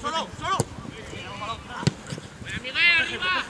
¡Solo! ¡Solo! Buena, Miguel, arriba.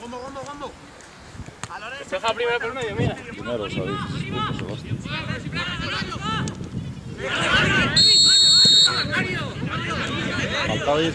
¡Gombo, gombo, gombo! Deja primero por medio, mira. Primero, ¿sabéis? Faltaba 10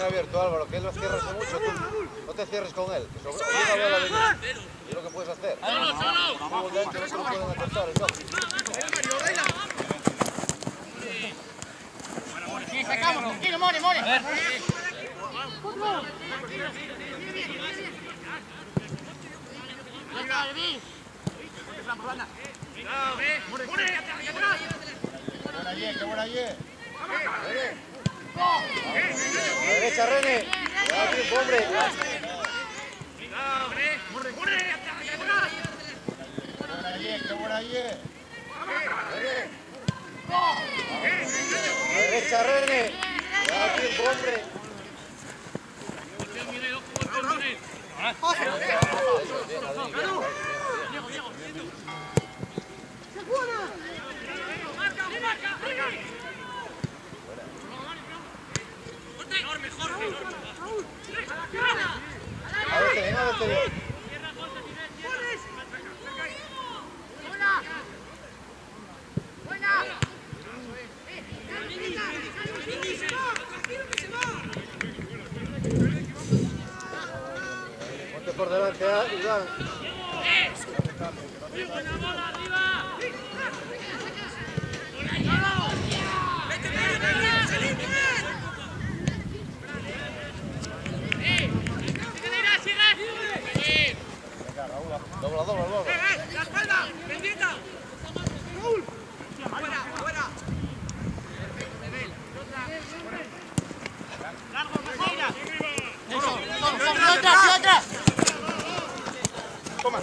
Bien abierto, Álvaro, que él no cierres mucho. Tú no te cierres con él. Que sobre. Es lo que puedes hacer. No lo. Buena Ye, qué buena Ye. René. Derecha, René. Hombre. A la derecha, René. Whoa.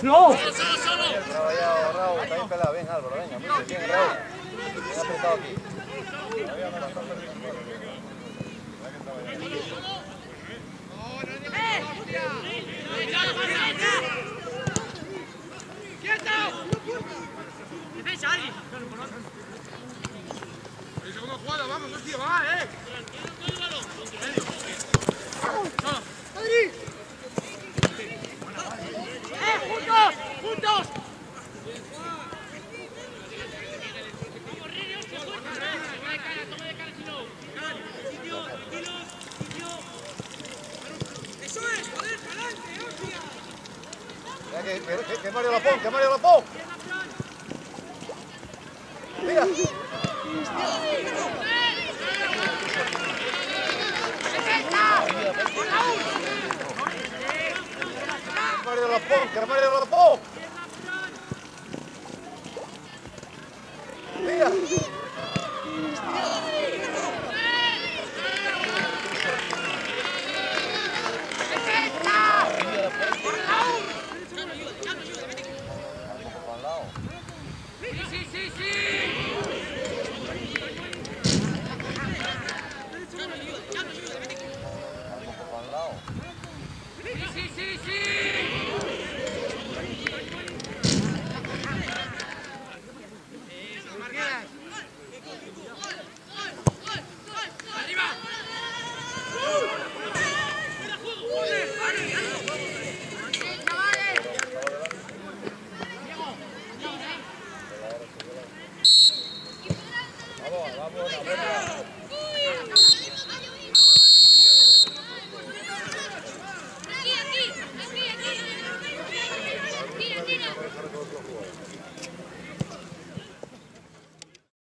¡No! Bravo ya, Raúl, está bien pelado, bien Álvaro, venga, bien, bien Raúl. Bien apretado aquí. Que, que, que Mario Lapón, que Mario Lapón. Mira. Mario Lapón, que Mario. Mira. Bravo, bravo.